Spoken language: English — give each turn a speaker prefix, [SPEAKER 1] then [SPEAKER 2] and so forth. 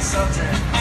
[SPEAKER 1] subject.